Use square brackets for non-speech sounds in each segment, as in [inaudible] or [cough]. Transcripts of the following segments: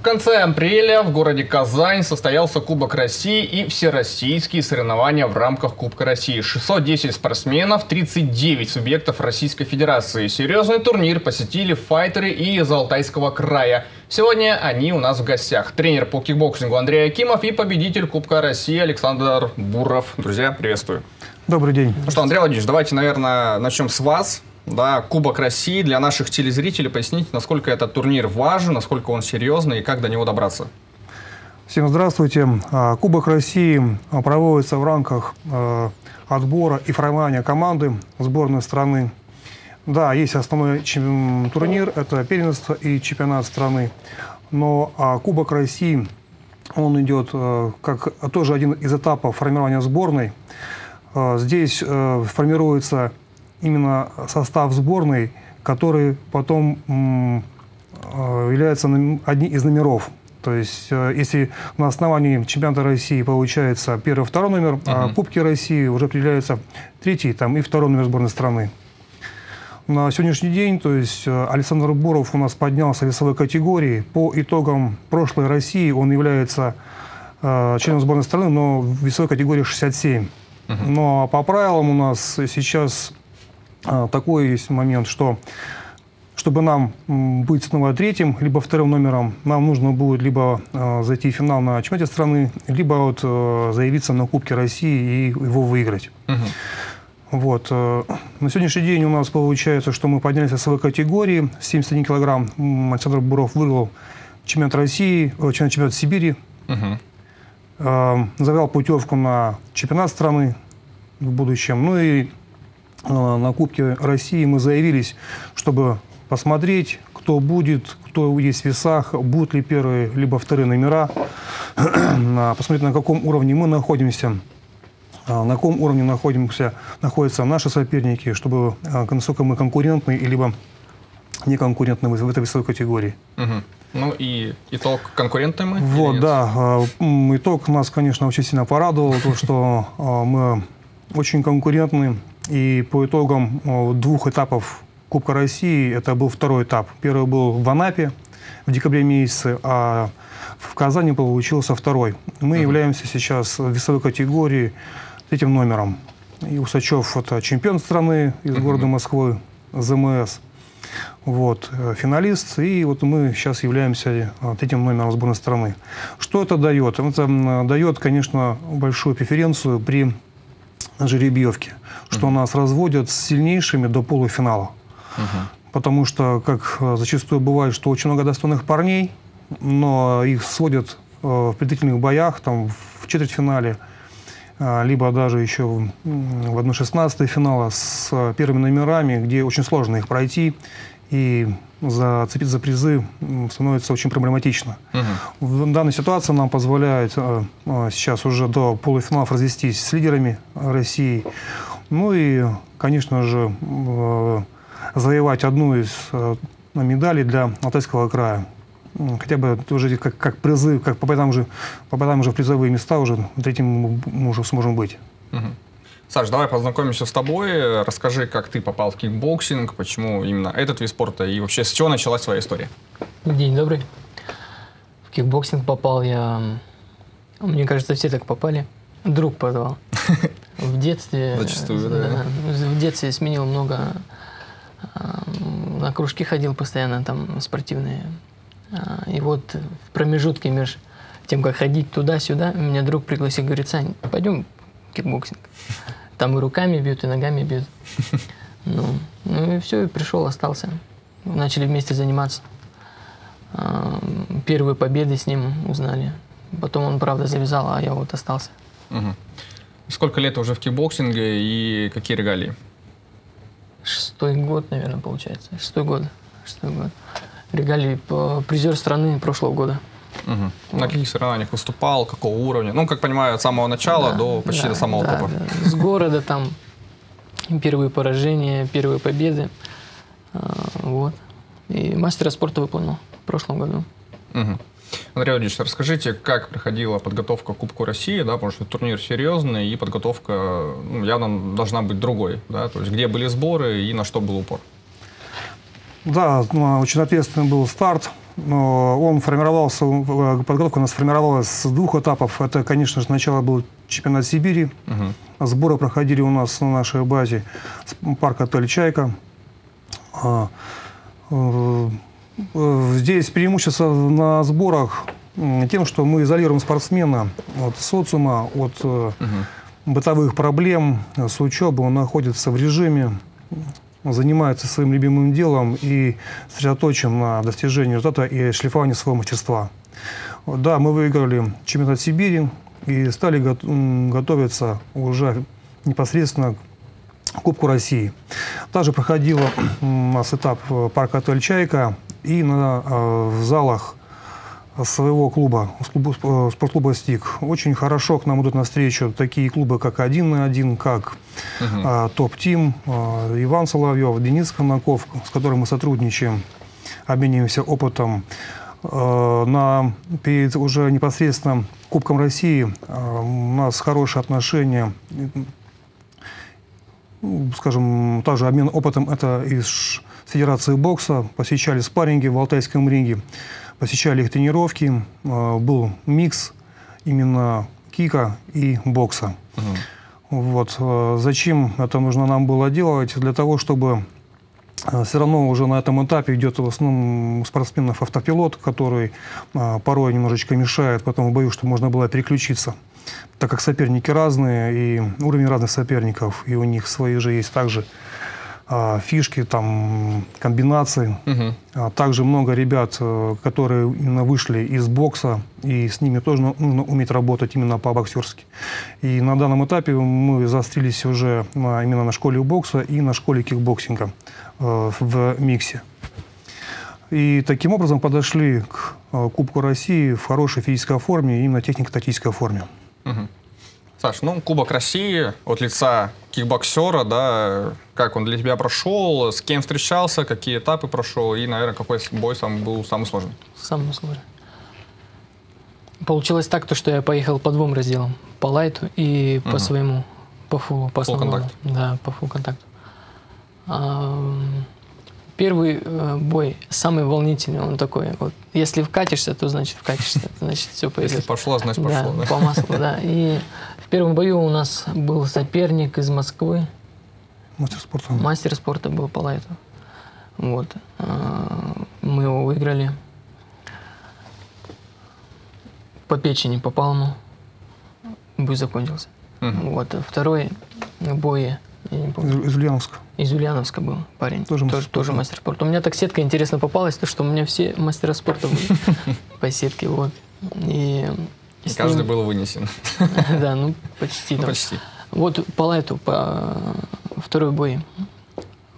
В конце апреля в городе Казань состоялся Кубок России и всероссийские соревнования в рамках Кубка России. 610 спортсменов, 39 субъектов Российской Федерации. Серьезный турнир посетили файтеры и из Алтайского края. Сегодня они у нас в гостях. Тренер по кикбоксингу Андрей Акимов и победитель Кубка России Александр Буров. Друзья, приветствую. Добрый день. Ну что, Андрей Владимирович, давайте, наверное, начнем с вас да, Кубок России для наших телезрителей. Поясните, насколько этот турнир важен, насколько он серьезный и как до него добраться. Всем здравствуйте. А, Кубок России а, проводится в рамках а, отбора и формирования команды сборной страны. Да, есть основной турнир, это первенство и чемпионат страны. Но Кубок России, он идет как тоже один из этапов формирования сборной. Здесь формируется именно состав сборной, который потом э, является одним из номеров. То есть, э, если на основании чемпионата России получается первый, второй номер, uh-huh. а Кубки России уже определяется третий там, и второй номер сборной страны. На сегодняшний день, то есть э, Александр Буров у нас поднялся в весовой категории. По итогам прошлой России он является э, членом сборной страны, но в весовой категории 67. Uh-huh. Но по правилам у нас сейчас такой есть момент, что чтобы нам быть снова третьим, либо вторым номером, нам нужно будет либо э, зайти в финал на чемпионате страны, либо вот, э, заявиться на Кубке России и его выиграть. Угу. Вот. Э, на сегодняшний день у нас получается, что мы поднялись в своей категории. 71 килограмм Александр Буров выиграл чемпионат России, э, чемпионат Сибири. Угу. Э, завел путевку на чемпионат страны в будущем. Ну и на Кубке России мы заявились, чтобы посмотреть, кто будет, кто есть в весах, будут ли первые либо вторые номера, [clears throat] посмотреть, на каком уровне мы находимся, э, на каком уровне находимся, находятся наши соперники, чтобы насколько мы конкурентны, либо неконкурентны в этой весовой категории. Угу. Ну и итог конкурентный мы? Вот, да. Итог нас, конечно, очень сильно порадовал, то, что мы очень конкурентны, и по итогам двух этапов Кубка России, это был второй этап. Первый был в Анапе в декабре месяце, а в Казани получился второй. Мы uh-huh. являемся сейчас в весовой категории этим номером. И Усачев – это чемпион страны из uh-huh. города Москвы, ЗМС. Вот, э, финалист, и вот мы сейчас являемся этим номером сборной страны. Что это дает? Это дает, конечно, большую преференцию при жеребьевки, что mm-hmm. нас разводят с сильнейшими до полуфинала. Mm-hmm. Потому что, как э, зачастую бывает, что очень много достойных парней, но их сводят э, в предварительных боях, там, в четвертьфинале, э, либо даже еще в 1-16 финала с первыми номерами, где очень сложно их пройти и зацепить за призы становится очень проблематично. Угу. В данной ситуации нам позволяет э, э, сейчас уже до полуфиналов развестись с лидерами России. Ну и, конечно же, э, завоевать одну из медалей для Алтайского края. Хотя бы уже как, как призы, как попадаем уже, попадаем уже в призовые места, уже третьим мы уже сможем быть. Угу. Саш, давай познакомимся с тобой. Расскажи, как ты попал в кикбоксинг, почему именно этот вид спорта и вообще с чего началась твоя история? День добрый. В кикбоксинг попал я... Мне кажется, все так попали. Друг позвал. [laughs] В детстве... Зачастую, да. В детстве сменил много... А, на кружки ходил постоянно, там, спортивные. А, и вот в промежутке между тем, как ходить туда-сюда, меня друг пригласил, говорит, Сань, пойдем кикбоксинг. Там и руками бьют, и ногами бьют. [laughs] Ну, ну и все, и пришел, остался. Начали вместе заниматься. Первые победы с ним узнали. Потом он, правда, завязал, а я вот остался. Угу. Сколько лет уже в кикбоксинге и какие регалии? Шестой год, наверное, получается. Шестой год. Шестой год. Регалии по призер страны прошлого года. Угу. На каких соревнованиях выступал, какого уровня? Ну, как понимаю, от самого начала да, до почти да, до самого да, топа. Да. С города там первые поражения, первые победы. А, вот. И мастера спорта выполнил в прошлом году. Угу. Андрей Владимирович, расскажите, как проходила подготовка к Кубку России, да, потому что турнир серьезный, и подготовка ну, явно должна быть другой, да, то есть где были сборы и на что был упор? Да, ну, очень ответственный был старт. Он формировался, э, подготовка у нас формировалась с двух этапов. Это, конечно же, сначала был чемпионат Сибири. Мгм. Сборы проходили у нас на нашей базе парк отель «Чайка». А, э, э, Здесь преимущество на сборах тем, что мы изолируем спортсмена от социума, от Мгм. бытовых проблем с учебой. Он находится в режиме, занимается своим любимым делом и сосредоточен на достижении результата и шлифовании своего мастерства. Да, мы выиграли чемпионат Сибири и стали готовиться уже непосредственно к Кубку России. Также проходил у нас этап э, парк отель «Чайка» и на, э, в залах своего клуба, э, спортклуба «Стик». Очень хорошо к нам идут навстречу такие клубы, как «Один на один», как Мгм. а, топ-тим, а, Иван Соловьев, Денис Конаков, с которым мы сотрудничаем, обмениваемся опытом. А, На, перед уже непосредственно Кубком России а, у нас хорошие отношения, ну, скажем, также обмен опытом это из Федерации бокса, посещали спарринги в Алтайском ринге, посещали их тренировки, а, был микс именно кика и бокса. Мгм. Вот. э, Зачем это нужно нам было делать? Для того, чтобы все равно уже на этом этапе идет в основном у спортсменов автопилот, который а, порой немножечко мешает, поэтому боюсь, что можно было переключиться. Так как соперники разные, и уровень разных соперников, и у них свои же есть также фишки, там, комбинации. А Также много ребят, э, которые именно вышли из бокса, и с ними тоже ну- нужно уметь работать именно по-боксерски. И на данном этапе мы заострились уже на- именно на школе бокса и на школе кикбоксинга э, в миксе. И таким образом подошли к э, Кубку России в хорошей физической форме, именно технико-тактической форме. Мгм. Саш, ну, Кубок России от лица кикбоксера, да, как он для тебя прошел, с кем встречался, какие этапы прошел, и, наверное, какой бой сам был самый сложный? Самое сложное. Получилось так, то, что я поехал по двум разделам. По лайту и по Мгм. своему, по фулу, по Full основному. контакт. Да, по фул контакту. Ам, Первый э, бой самый волнительный, он такой, вот, если вкатишься, то значит вкатишься, [laughs] значит все Если пойдет. пошло, значит пошло, да, да? по маслу, да. И в первом бою у нас был соперник из Москвы, Мастер спорта. Мастер спорта был по лайту. Вот. А, Мы его выиграли. По печени попал ему. Бой закончился. Мгм. Вот. Второй бой, я не помню, Из Ульяновска. из Ульяновска был парень. Тоже мастер тоже, мастер спорта. У меня так сетка интересно попалась, то что у меня все мастера спорта были [laughs] по сетке. Вот. И И каждый ним- был вынесен. [laughs] Да, ну почти Ну, там. почти. Вот по лайту, по второй бой.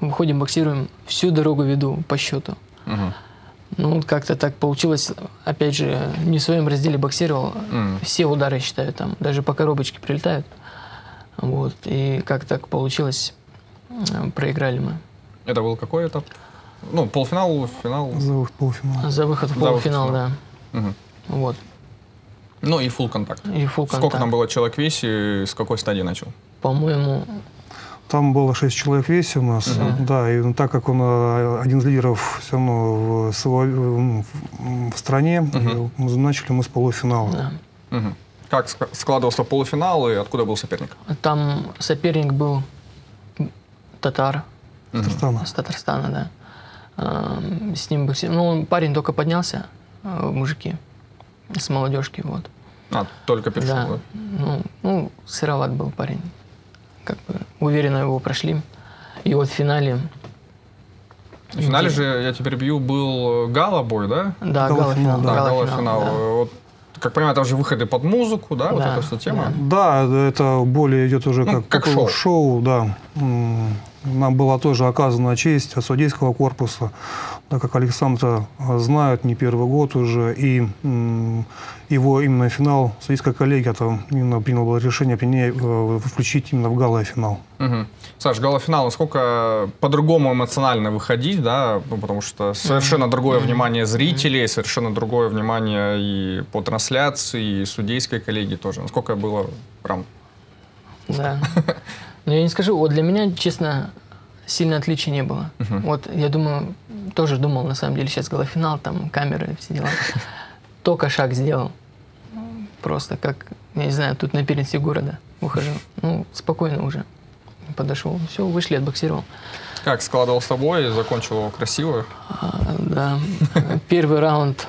Выходим, боксируем, всю дорогу веду по счету. Ну, как-то так получилось. Опять же, не в своем разделе боксировал. Мгм. Все удары, считаю, там. Даже по коробочке прилетают. Вот. И как так получилось, проиграли мы. Это был какой этап? Ну, полуфинал, финал. За выход в полуфинал. За выход в полуфинал, финал. да. Мгм. Вот. Ну и full контакт. И фул Сколько там было человек в весе и с какой стадии начал? По-моему, Там было 6 человек в весе у нас, Мгм. да, и так как он э, один из лидеров все равно в, в- в стране, мы начали мы с полуфинала. да. Мгм. Как ск- складывался полуфинал и откуда был соперник? Там соперник был татар. Мгм. Татарстана. С Татарстана, да. Ам, С ним боксировал. Ну, он- парень только поднялся, э, мужики, с молодежки, вот. А, только перешел, Да. да? Ну, ну, сыроват был парень. Как бы уверенно его прошли. И вот в финале... В финале же, я теперь бью, был гала-бой, да? Да, Гала-финал, гала-финал. да. Гала-финал, гала-финал. да. Вот, как понимаю, там же выходы под музыку, да? Вот Да, эта вся тема. Да, это более идет уже Ну, как, как такое шоу. да. Нам была тоже оказана честь от судейского корпуса, так как Александра знают не первый год уже, и его именно финал судейская коллегия там именно приняла было решение принять, э, включить именно в гала-финал. Мгм. Саш, гала-финал, насколько по-другому эмоционально выходить, да, ну, потому что совершенно другое внимание зрителей, совершенно другое внимание и по трансляции, и судейской коллегии тоже. Насколько было прям... Да. [laughs] Но я не скажу, вот для меня, честно, сильно отличий не было. Мгм. Вот я думаю, тоже думал, на самом деле, сейчас голофинал, там камеры, все дела. Только шаг сделал. Просто как, я не знаю, тут на первенстве города ухожу. Ну, спокойно уже подошел. Все, вышли, отбоксировал. Как складывался бой, закончил его красиво? А, да. Первый раунд.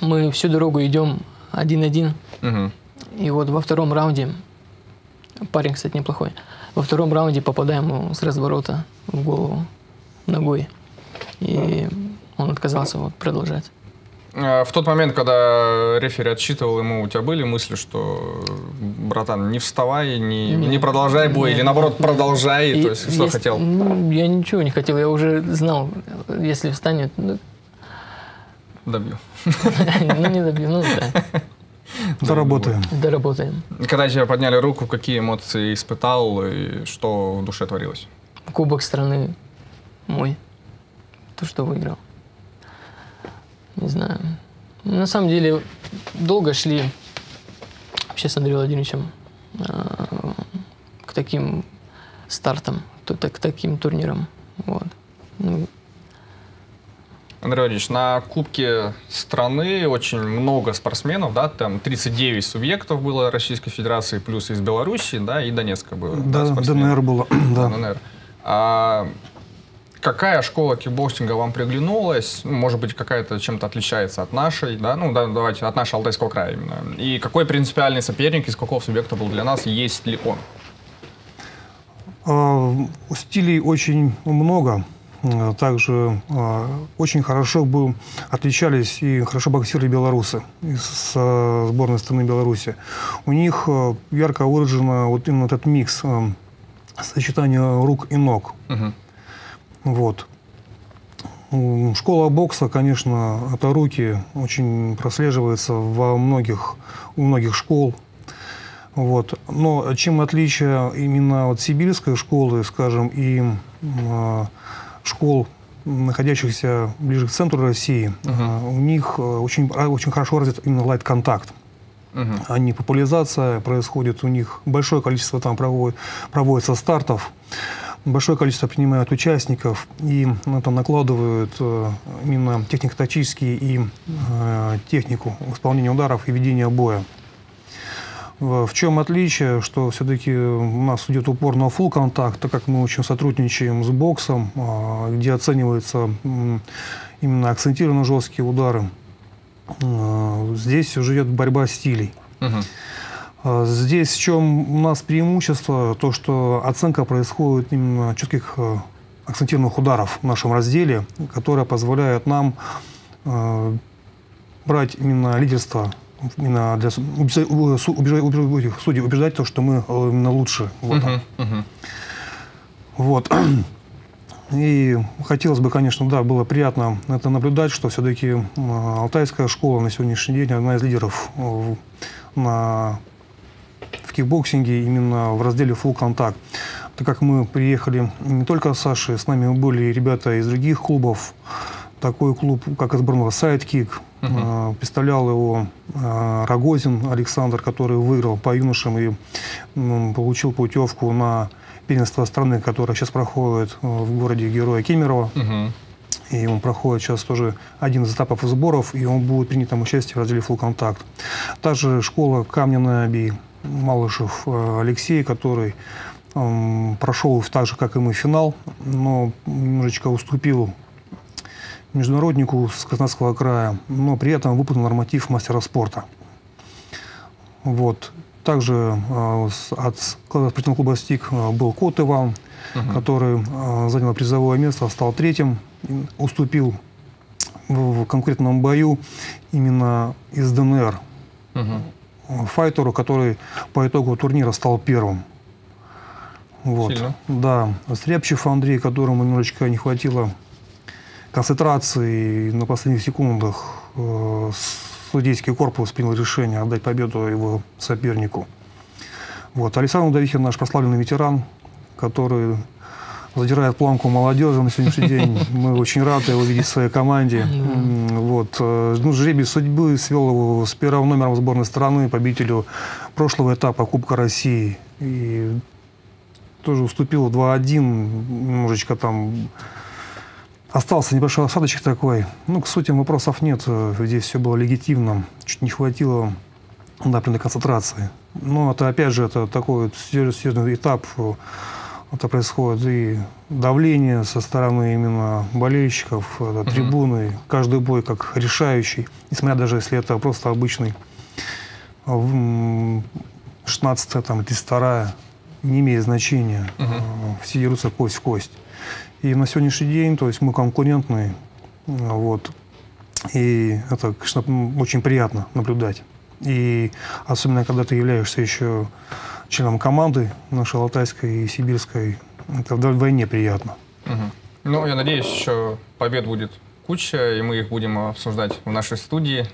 Мы всю дорогу идем один-один. Угу. И вот во втором раунде, парень, кстати, неплохой, во втором раунде попадаем ему с разворота в голову ногой. И он отказался вот продолжать. А В тот момент, когда рефери отсчитывал ему, у тебя были мысли, что, братан, не вставай, не, Нет. не продолжай бой, Нет. или наоборот, продолжай, И то есть что есть- хотел? ну, я ничего не хотел, я уже знал, если встанет, ну, Добью. [laughs] ну не добью, ну да, [laughs] Доработаем. доработаем. Когда тебе подняли руку, какие эмоции испытал и что в душе творилось? Кубок страны мой, то, что выиграл. Не знаю. На самом деле, долго шли вообще с Андреем Владимировичем э, к таким стартам, к таким турнирам. Вот. Ну, Андрей Владимирович, на Кубке страны очень много спортсменов, да, там 39 субъектов было Российской Федерации, плюс из Беларуси, да, и Донецка было. Да, спортсменов. ДНР было, [clears throat] да. ДНР. А какая школа кикбоксинга вам приглянулась? Ну, Может быть, какая-то чем-то отличается от нашей, да? Ну, да, давайте, от нашего Алтайского края именно. И какой принципиальный соперник из какого субъекта был для нас, есть ли он? А, Стилей очень много. А, Также а, очень хорошо бы отличались и хорошо боксировали белорусы из сборной страны Беларуси. У них а, ярко выражено вот именно этот микс сочетание рук и ног. Мгм. Вот. Школа бокса, конечно, это руки очень прослеживается во многих, у многих школ. Вот. Но чем отличие именно от сибирской школы, скажем, и а, школ, находящихся ближе к центру России, а, у них э, очень, а, очень хорошо развит именно лайт-контакт. Мгм. Они популяризация происходит у них, большое количество там проводит, проводится стартов, большое количество принимают участников и ну, там накладывают э, именно технико-тактические и э, технику исполнения ударов и ведения боя. В в чем отличие, что все-таки у нас идет упор на full контакт, так как мы очень сотрудничаем с боксом, а, где оцениваются именно акцентированно жесткие удары. А, Здесь уже идет борьба стилей. А, Здесь в чем у нас преимущество, то что оценка происходит именно четких э, акцентированных ударов в нашем разделе, которая позволяет нам э, брать именно лидерство, именно для убеждать, судей, убеждать то, что мы э, именно лучше. в этом. Мгм. Мгм. Вот. [clears throat] И хотелось бы, конечно, да, было приятно это наблюдать, что все-таки алтайская школа на сегодняшний день одна из лидеров э, в, на, в кикбоксинге именно в разделе full contact. Так как мы приехали не только с Сашей, с нами были ребята из других клубов. Такой клуб, как из сборного Э, представлял его э, Рогозин Александр, который выиграл по юношам и получил путевку на первенство страны, которое сейчас проходит э, в городе Героя Кемерово. Мгм. И он проходит сейчас тоже один из этапов сборов, и он будет принять там участие в разделе «Full контакт». Также школа Камня Би Малышев э, Алексей, который прошел так же, как и мы, финал, но немножечко уступил международнику с Краснодарского края, но при этом выполнил норматив мастера спорта. Вот. Также э, от спортивного клуба «Стик» э, был Кот Иван, который э, занял призовое место, стал третьим, уступил в, в конкретном бою именно из ДНР э, файтеру, который по итогу турнира стал первым. Вот. Сильно. Да. Стряпчев Андрей, которому немножечко не хватило концентрации, на последних секундах э, судейский корпус принял решение отдать победу его сопернику. Вот. Александр Удовихин наш прославленный ветеран, который задирает планку молодежи на сегодняшний [laughs] день. Мы очень рады его видеть в своей команде. Вот. э, Ну, жребий судьбы свел его с первым номером сборной страны, победителю прошлого этапа Кубка России. И тоже уступил 2-1, немножечко там остался небольшой осадочек такой. Ну, к сути, вопросов нет. Здесь все было легитимно. Чуть не хватило например, концентрации. Но это, опять же, это такой серьезный этап. Это происходит и давление со стороны именно болельщиков, это, трибуны. Каждый бой как решающий. Несмотря даже если это просто обычный 16 там, 32 не имеет значения. Uh-huh. Все дерутся кость в кость. И на сегодняшний день, то есть мы конкурентные, вот. И это, конечно, очень приятно наблюдать. И особенно, когда ты являешься еще членом команды нашей Алтайской и Сибирской, это вдвойне приятно. Угу. Ну, я надеюсь, еще побед будет куча, и мы их будем обсуждать в нашей студии.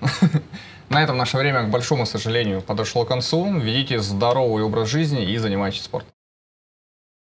[laughs] На этом наше время, к большому сожалению, подошло к концу. Ведите здоровый образ жизни и занимайтесь спортом.